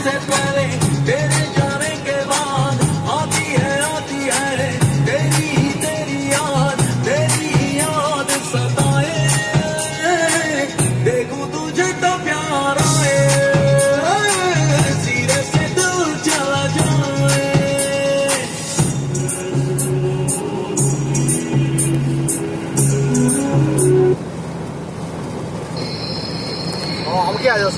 से पहले तेरे जाने के बाद आती है आती है। तेरी ही तेरी याद, तेरी ही याद सताए। देखू तुझे तो प्यार आए। सिरे से दूर चला जाए। हम क्या जा